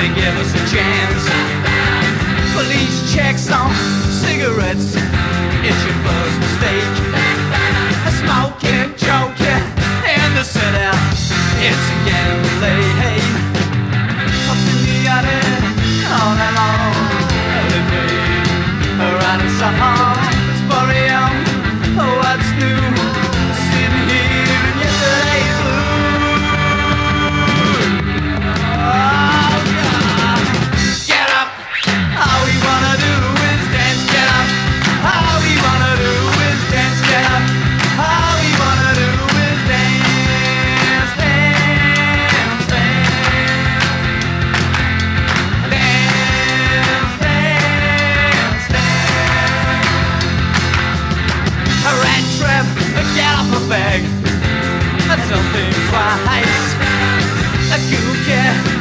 they give us a chance. Police checks on cigarettes. It's your first mistake. Off my bag. Something's right. A cookie,